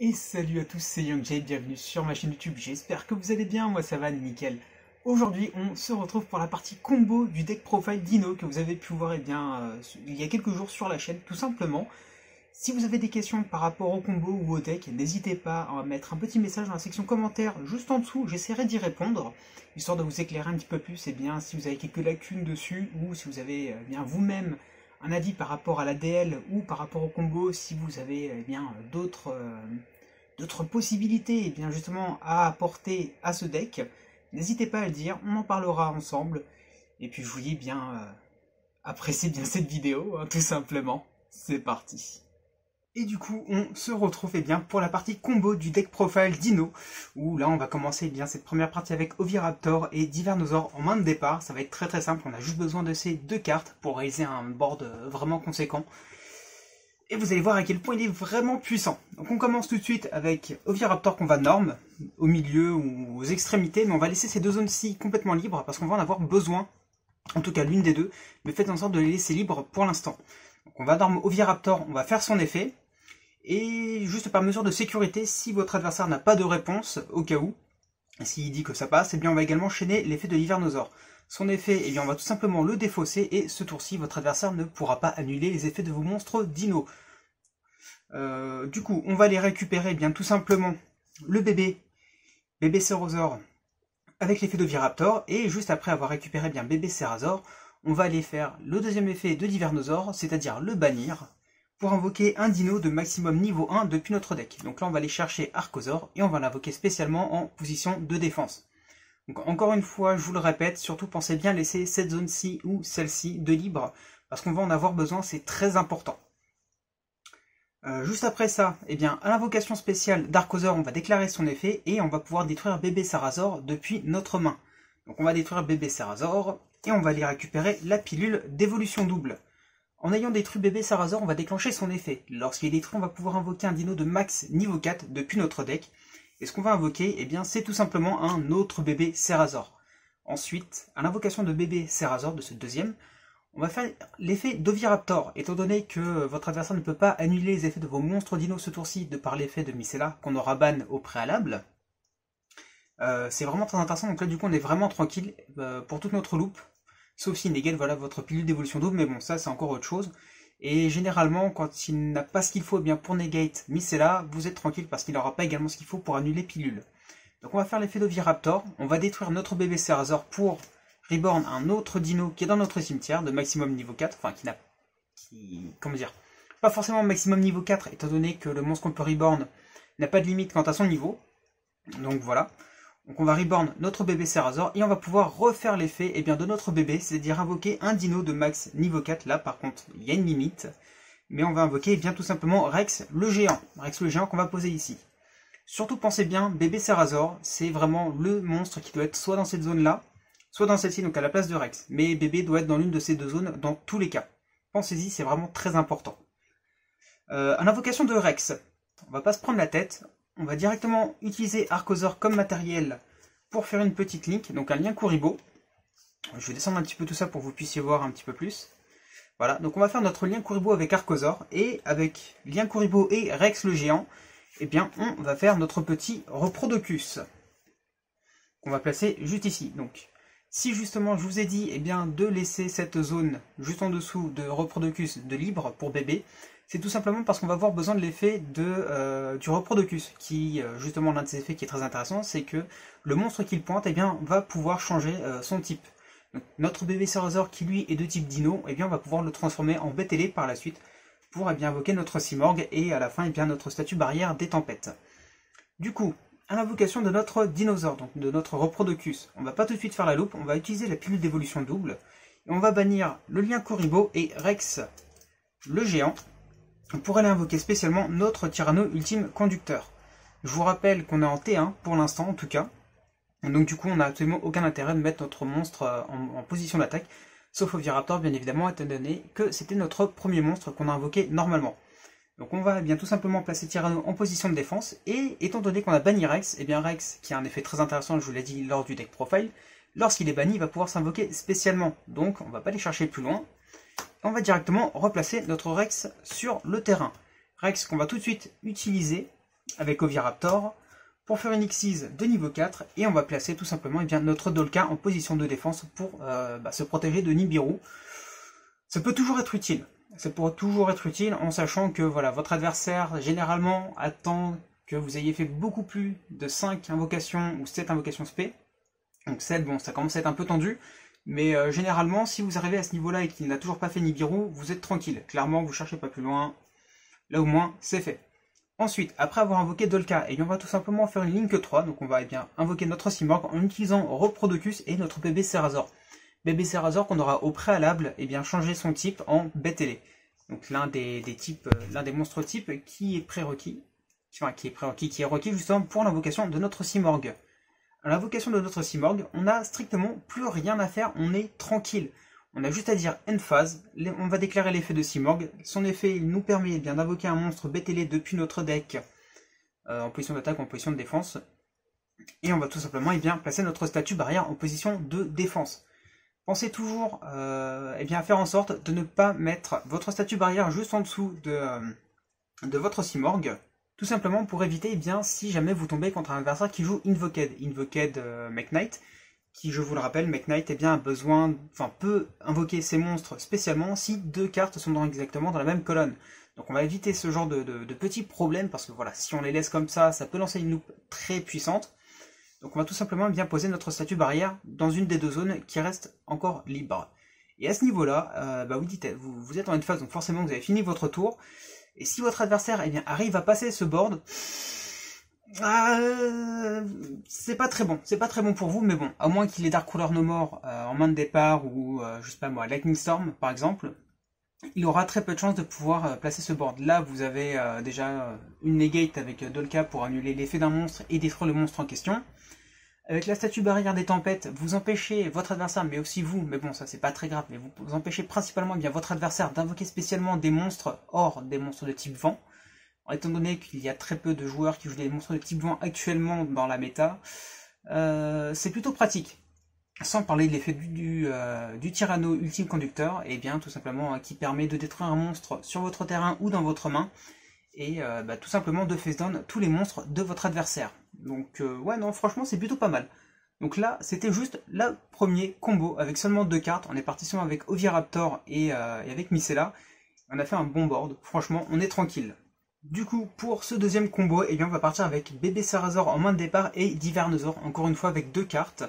Et salut à tous, c'est YoungJay, bienvenue sur ma chaîne YouTube, j'espère que vous allez bien, moi ça va nickel. Aujourd'hui on se retrouve pour la partie combo du deck profile Dino que vous avez pu voir eh bien, euh, il y a quelques jours sur la chaîne, tout simplement. Si vous avez des questions par rapport au combo ou au deck, n'hésitez pas à mettre un petit message dans la section commentaires juste en dessous, j'essaierai d'y répondre, histoire de vous éclairer un petit peu plus, et eh bien si vous avez quelques lacunes dessus, ou si vous avez eh bien vous-même un avis par rapport à la DL ou par rapport au combo, si vous avez eh bien d'autres euh, possibilités eh bien justement à apporter à ce deck, n'hésitez pas à le dire, on en parlera ensemble. Et puis je vous dis bien, euh, appréciez bien cette vidéo, hein, tout simplement. C'est parti. Et du coup, on se retrouve eh bien, pour la partie combo du deck profile Dino, où là on va commencer eh bien, cette première partie avec Oviraptor et Divernosaur en main de départ. Ça va être très très simple, on a juste besoin de ces deux cartes pour réaliser un board vraiment conséquent. Et vous allez voir à quel point il est vraiment puissant. Donc on commence tout de suite avec Oviraptor qu'on va norme, au milieu ou aux extrémités, mais on va laisser ces deux zones-ci complètement libres, parce qu'on va en avoir besoin, en tout cas l'une des deux, mais faites en sorte de les laisser libres pour l'instant. Donc on va norme Oviraptor, on va faire son effet, et juste par mesure de sécurité, si votre adversaire n'a pas de réponse, au cas où, s'il dit que ça passe, eh bien on va également chaîner l'effet de l'Hivernosaur. Son effet, eh bien on va tout simplement le défausser, et ce tour-ci, votre adversaire ne pourra pas annuler les effets de vos monstres dino. Euh, du coup, on va les récupérer eh bien tout simplement le bébé, bébé Cerosaur, avec l'effet de Viraptor, et juste après avoir récupéré bien bébé Cerazor, on va aller faire le deuxième effet de Divernosaur, c'est-à-dire le bannir, invoquer un dino de maximum niveau 1 depuis notre deck. Donc là, on va aller chercher Archosaur et on va l'invoquer spécialement en position de défense. Donc encore une fois, je vous le répète, surtout pensez bien laisser cette zone-ci ou celle-ci de libre, parce qu'on va en avoir besoin, c'est très important. Euh, juste après ça, eh bien, à l'invocation spéciale d'Archosaur, on va déclarer son effet et on va pouvoir détruire bébé Sarazor depuis notre main. Donc on va détruire bébé Sarazor et on va aller récupérer la pilule d'évolution double. En ayant détruit bébé Sarazor, on va déclencher son effet. Lorsqu'il est détruit, on va pouvoir invoquer un dino de max niveau 4 depuis notre deck. Et ce qu'on va invoquer, eh bien, c'est tout simplement un autre bébé Cerazor. Ensuite, à l'invocation de bébé Cerazor, de ce deuxième, on va faire l'effet d'Oviraptor. Étant donné que votre adversaire ne peut pas annuler les effets de vos monstres dinos ce tour-ci de par l'effet de Mycella qu'on aura ban au préalable, euh, c'est vraiment très intéressant. Donc là, du coup, on est vraiment tranquille euh, pour toute notre loupe. Sauf s'il négaine voilà, votre pilule d'évolution double, mais bon, ça c'est encore autre chose. Et généralement, quand il n'a pas ce qu'il faut eh bien pour negate Mycella, vous êtes tranquille parce qu'il n'aura pas également ce qu'il faut pour annuler pilule. Donc on va faire l'effet d'Oviraptor, on va détruire notre bébé Cerazor pour reborn un autre dino qui est dans notre cimetière, de maximum niveau 4, enfin qui n'a... qui... comment dire Pas forcément maximum niveau 4, étant donné que le monstre qu'on peut reborn n'a pas de limite quant à son niveau. Donc voilà. Donc on va reborn notre bébé Cerazor et on va pouvoir refaire l'effet eh de notre bébé, c'est-à-dire invoquer un dino de max niveau 4. Là par contre, il y a une limite. Mais on va invoquer eh bien tout simplement Rex le géant. Rex le géant qu'on va poser ici. Surtout pensez bien, bébé Cerazor, c'est vraiment le monstre qui doit être soit dans cette zone-là, soit dans celle-ci, donc à la place de Rex. Mais bébé doit être dans l'une de ces deux zones dans tous les cas. Pensez-y, c'est vraiment très important. Euh, à l'invocation de Rex, on va pas se prendre la tête, on va directement utiliser Archosaur comme matériel pour faire une petite link, donc un lien Kuribo. Je vais descendre un petit peu tout ça pour que vous puissiez voir un petit peu plus. Voilà, donc on va faire notre lien Kuribo avec Archosaur, et avec lien Kuribo et Rex le géant, eh bien on va faire notre petit Reprodocus. Qu'on va placer juste ici. Donc, si justement je vous ai dit eh bien, de laisser cette zone juste en dessous de Reprodocus de libre pour bébé, c'est tout simplement parce qu'on va avoir besoin de l'effet euh, du Reprodocus, qui, euh, justement, l'un de ces effets qui est très intéressant, c'est que le monstre qu'il pointe, eh bien, va pouvoir changer euh, son type. Notre bébé Cerazor, qui lui est de type Dino, eh bien, on va pouvoir le transformer en BTL par la suite, pour eh invoquer notre Simorg, et à la fin, eh bien, notre statut barrière des tempêtes. Du coup, à l'invocation de notre dinosaure, donc de notre Reprodocus, on va pas tout de suite faire la loupe, on va utiliser la pilule d'évolution double, et on va bannir le lien Kuribo et Rex, le géant, pour aller invoquer spécialement notre Tyranno Ultime Conducteur. Je vous rappelle qu'on est en T1 pour l'instant en tout cas. Donc du coup on n'a absolument aucun intérêt de mettre notre monstre euh, en, position d'attaque. Sauf Oviraptor bien évidemment étant donné que c'était notre premier monstre qu'on a invoqué normalement. Donc on va bien tout simplement placer Tyranno en position de défense, et étant donné qu'on a banni Rex, et eh bien Rex, qui a un effet très intéressant, je vous l'ai dit lors du deck profile, lorsqu'il est banni, il va pouvoir s'invoquer spécialement. Donc on va pas aller chercher plus loin, on va directement replacer notre Rex sur le terrain. Rex qu'on va tout de suite utiliser avec Oviraptor pour faire une Xyz de niveau 4 et on va placer tout simplement eh bien, notre Dolka en position de défense pour euh, bah, se protéger de Nibiru. Ça peut toujours être utile. Ça pourrait toujours être utile en sachant que voilà, votre adversaire généralement attend que vous ayez fait beaucoup plus de 5 invocations ou 7 invocations SP. Donc 7, bon, ça commence à être un peu tendu. Mais euh, généralement, si vous arrivez à ce niveau-là et qu'il n'a toujours pas fait Nibiru, vous êtes tranquille. Clairement, vous cherchez pas plus loin. Là au moins, c'est fait. Ensuite, après avoir invoqué Dolka, et eh on va tout simplement faire une Link 3, donc on va eh bien invoquer notre Simorg en utilisant Reprodocus et notre bébé Cerazor. Bébé Cerazor qu'on aura au préalable eh bien changé son type en bête Donc l'un des, types, euh, l'un des monstres types qui est prérequis, enfin qui est prérequis, qui est requis justement pour l'invocation de notre Simorg. À l'invocation de notre Simorg, on n'a strictement plus rien à faire, on est tranquille. On a juste à dire end phase, on va déclarer l'effet de Simorg. Son effet il nous permet eh bien d'invoquer un monstre BTL depuis notre deck euh, en position d'attaque ou en position de défense. Et on va tout simplement eh bien, placer notre statut barrière en position de défense. Pensez toujours euh, eh bien, à faire en sorte de ne pas mettre votre statut barrière juste en dessous de, euh, de votre Simorg. Tout simplement pour éviter, eh bien, si jamais vous tombez contre un adversaire qui joue Invoked, Invoked euh, Knight, qui, je vous le rappelle, Make Knight eh bien, a besoin, enfin, peut invoquer ses monstres spécialement si deux cartes sont dans, exactement dans la même colonne. Donc on va éviter ce genre de, petits problèmes, parce que voilà, si on les laisse comme ça, ça peut lancer une loupe très puissante. Donc on va tout simplement bien poser notre statut barrière dans une des deux zones qui reste encore libre. Et à ce niveau-là, euh, bah vous, dites, vous, êtes en une phase, donc forcément vous avez fini votre tour. Et si votre adversaire eh arrive à passer ce board, euh, c'est pas très bon, c'est pas très bon pour vous, mais bon, à moins qu'il ait Dark Cooler No More euh, en main de départ ou euh, je sais pas moi, Lightning Storm par exemple, il aura très peu de chances de pouvoir placer ce board. Là, vous avez déjà une negate avec Dolka pour annuler l'effet d'un monstre et détruire le monstre en question. Avec la statue barrière des tempêtes, vous empêchez votre adversaire, mais aussi vous, mais bon, ça c'est pas très grave, mais vous, empêchez principalement bien votre adversaire d'invoquer spécialement des monstres hors des monstres de type vent étant donné qu'il y a très peu de joueurs qui jouent des monstres de type vent actuellement dans la méta, euh, c'est plutôt pratique. Sans parler de l'effet du, euh, du, Tyranno Ultime Conducteur, et eh bien tout simplement hein, qui permet de détruire un monstre sur votre terrain ou dans votre main, et euh, bah, tout simplement de face down tous les monstres de votre adversaire. Donc ouais non franchement c'est plutôt pas mal. Donc là c'était juste le premier combo avec seulement deux cartes, on est parti seulement avec Oviraptor et, et avec Mycela, on a fait un bon board, franchement on est tranquille. Du coup, pour ce deuxième combo, eh bien, on va partir avec Bébé Sarazor en main de départ et Divernosaur, encore une fois avec deux cartes.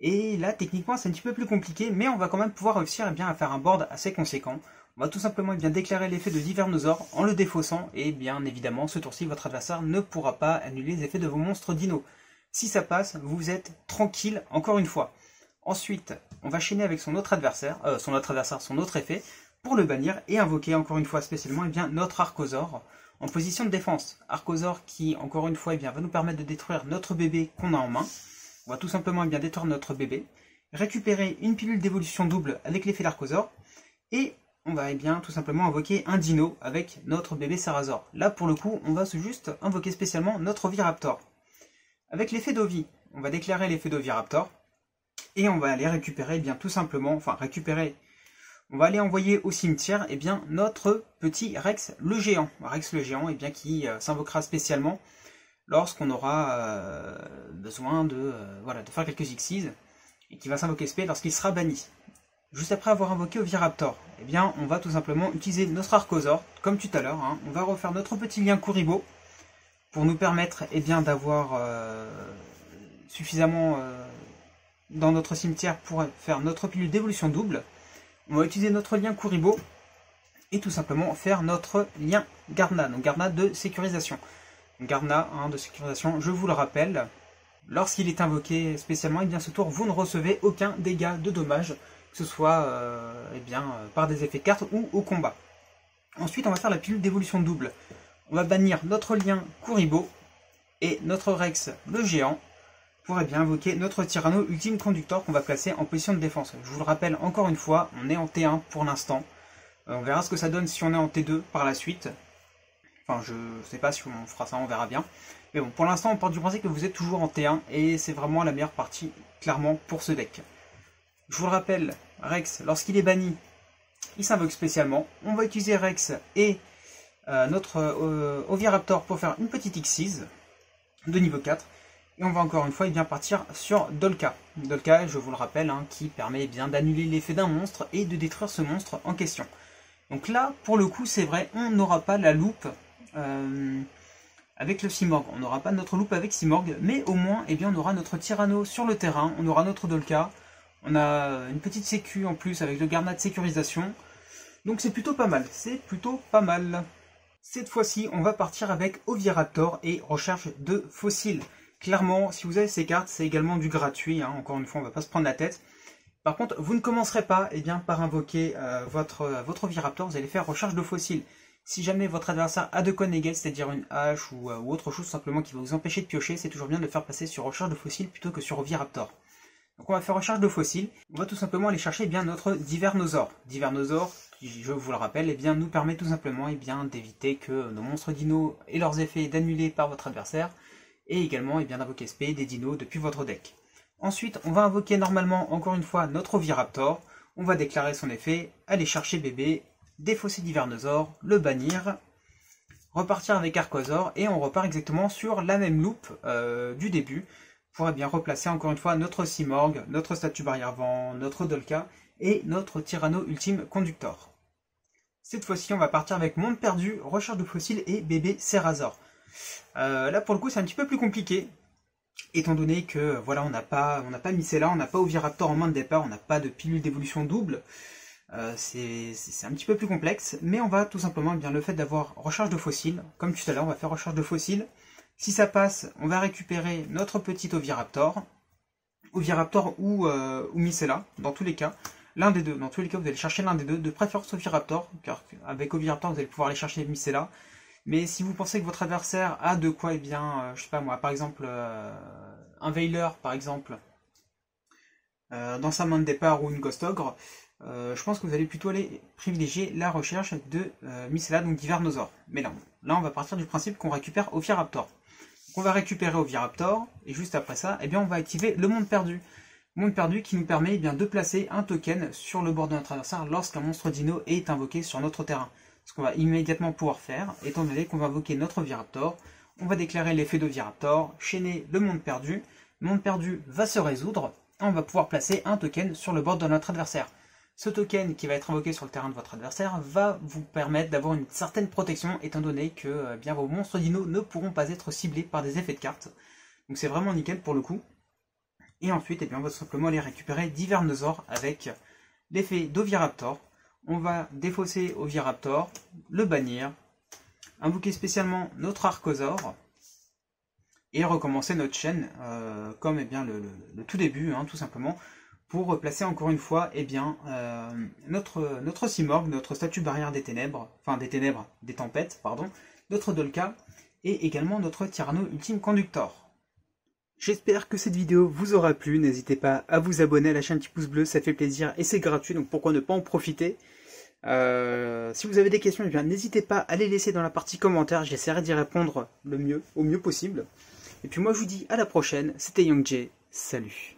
Et là, techniquement, c'est un petit peu plus compliqué, mais on va quand même pouvoir réussir eh bien, à faire un board assez conséquent. On va tout simplement eh bien, déclarer l'effet de Divernosaur en le défaussant, et bien évidemment, ce tour-ci, votre adversaire ne pourra pas annuler les effets de vos monstres dino. Si ça passe, vous êtes tranquille, encore une fois. Ensuite, on va chaîner avec son autre adversaire, euh, son autre adversaire, son autre effet, pour le bannir et invoquer encore une fois spécialement eh bien, notre Archosaur en position de défense. Archosaur qui, encore une fois, eh va nous permettre de détruire notre bébé qu'on a en main. On va tout simplement bien, détruire notre bébé, récupérer une pilule d'évolution double avec l'effet d'Archosaur, et on va eh bien, tout simplement invoquer un dino avec notre bébé Sarazor. Là, pour le coup, on va juste invoquer spécialement notre Oviraptor. Avec l'effet d'Ovi, on va déclarer l'effet d'Oviraptor, et on va aller récupérer bien tout simplement, enfin récupérer on va aller envoyer au cimetière eh bien, notre petit Rex le géant. Rex le géant eh bien, qui euh, s'invoquera spécialement lorsqu'on aura euh, besoin de, euh, voilà, de faire quelques Xyz et qui va s'invoquer SP lorsqu'il sera banni. Juste après avoir invoqué Oviraptor, eh bien, on va tout simplement utiliser notre Archosaur, comme tout à l'heure. Hein. On va refaire notre petit lien Kuribo pour nous permettre eh d'avoir suffisamment dans notre cimetière pour faire notre pilule d'évolution double. On va utiliser notre lien Kuribo et tout simplement faire notre lien Garna, donc Garna de sécurisation. Garna hein, de sécurisation, je vous le rappelle, lorsqu'il est invoqué spécialement, eh bien ce tour vous ne recevez aucun dégât de dommage, que ce soit euh, eh bien, euh, par des effets de cartes ou au combat. Ensuite on va faire la pilule d'évolution double. On va bannir notre lien Kuribo et notre Rex le géant pour bien invoquer notre Tyranno Ultime Conductor qu'on va placer en position de défense. Je vous le rappelle encore une fois, on est en T1 pour l'instant. Euh, on verra ce que ça donne si on est en T2 par la suite. Enfin, je sais pas si on fera ça, on verra bien. Mais bon, pour l'instant, on part du principe que vous êtes toujours en T1 et c'est vraiment la meilleure partie, clairement, pour ce deck. Je vous le rappelle, Rex, lorsqu'il est banni, il s'invoque spécialement. On va utiliser Rex et euh, notre euh, Oviraptor pour faire une petite X6 de niveau 4. Et on va encore une fois eh partir sur Dolka. Dolka, je vous le rappelle, hein, qui permet eh d'annuler l'effet d'un monstre et de détruire ce monstre en question. Donc là, pour le coup, c'est vrai, on n'aura pas la loupe euh, avec le Simorg. On n'aura pas notre loupe avec Simorg, mais au moins, eh bien, on aura notre Tyranno sur le terrain, on aura notre Dolka, on a une petite sécu en plus avec le Garnat de sécurisation. Donc c'est plutôt pas mal, c'est plutôt pas mal. Cette fois-ci, on va partir avec Oviraptor et recherche de fossiles. Clairement, si vous avez ces cartes, c'est également du gratuit. Hein. Encore une fois, on ne va pas se prendre la tête. Par contre, vous ne commencerez pas eh par invoquer euh, votre, euh, votre Oviraptor, vous allez faire recherche de fossiles. Si jamais votre adversaire a de quoi c'est-à-dire une hache euh, ou, autre chose simplement qui va vous empêcher de piocher, c'est toujours bien de le faire passer sur recherche de fossiles plutôt que sur Oviraptor. Donc on va faire recherche de fossiles, on va tout simplement aller chercher eh bien, notre Divernosaure. Divernosaure, je vous le rappelle, eh bien, nous permet tout simplement eh bien, d'éviter que nos monstres dinos aient leurs effets d'annulés par votre adversaire, et également eh bien, d'invoquer SP des dinos depuis votre deck. Ensuite, on va invoquer normalement, encore une fois, notre Oviraptor, on va déclarer son effet, aller chercher bébé, défausser Divernosaure, le bannir, repartir avec Archosaur, et on repart exactement sur la même loupe euh, du début, pour bien replacer encore une fois notre Simorg, notre statue barrière vent, notre Dolka, et notre Tyranno Ultime Conductor. Cette fois-ci, on va partir avec Monde Perdu, Recherche de fossiles et Bébé Cerazor. Euh, là, pour le coup, c'est un petit peu plus compliqué, étant donné que voilà, on n'a pas, on n'a pas Mycella, on n'a pas Oviraptor en main de départ, on n'a pas de pilule d'évolution double. Euh, c'est un petit peu plus complexe, mais on va tout simplement eh bien le fait d'avoir recherche de fossiles, comme tout à l'heure, on va faire recherche de fossiles. Si ça passe, on va récupérer notre petit Oviraptor, Oviraptor ou, euh, ou Mycella, dans tous les cas. L'un des deux. Dans tous les cas, vous allez chercher l'un des deux. De préférence Oviraptor, car avec Oviraptor, vous allez pouvoir aller chercher Mycella. Mais si vous pensez que votre adversaire a de quoi, eh bien, euh, je sais pas moi, par exemple, euh, un Veiler, par exemple, euh, dans sa main de départ ou une Ghost Ogre, je pense que vous allez plutôt aller privilégier la recherche de Mycella, donc d'Ivernosaur. Mais là, là, on va partir du principe qu'on récupère Oviraptor. On va récupérer Oviraptor, et juste après ça, eh bien, on va activer le monde perdu. Monde perdu qui nous permet eh bien, de placer un token sur le bord de notre adversaire lorsqu'un monstre dino est invoqué sur notre terrain. Ce qu'on va immédiatement pouvoir faire, étant donné qu'on va invoquer notre Viraptor, on va déclarer l'effet de Viraptor, chaîner le monde perdu, le monde perdu va se résoudre, et on va pouvoir placer un token sur le bord de notre adversaire. Ce token qui va être invoqué sur le terrain de votre adversaire va vous permettre d'avoir une certaine protection étant donné que eh bien, vos monstres dino ne pourront pas être ciblés par des effets de cartes. Donc c'est vraiment nickel pour le coup. Et ensuite, eh bien, on va simplement aller récupérer Divernosaur avec l'effet d'Oviraptor. On va défausser Oviraptor, le bannir, invoquer spécialement notre Archosaur, et recommencer notre chaîne euh, comme eh bien, le, tout début, hein, tout simplement, pour replacer encore une fois eh bien, euh, notre, notre notre statue barrière des ténèbres, enfin des ténèbres, des tempêtes, pardon, notre Dolka, et également notre Tyranno Ultime Conductor. J'espère que cette vidéo vous aura plu, n'hésitez pas à vous abonner à la chaîne petit pouce bleu, ça fait plaisir et c'est gratuit, donc pourquoi ne pas en profiter? Euh, Si vous avez des questions, eh n'hésitez pas à les laisser dans la partie commentaires, j'essaierai d'y répondre le mieux, au mieux possible. Et puis moi je vous dis à la prochaine, c'était Young salut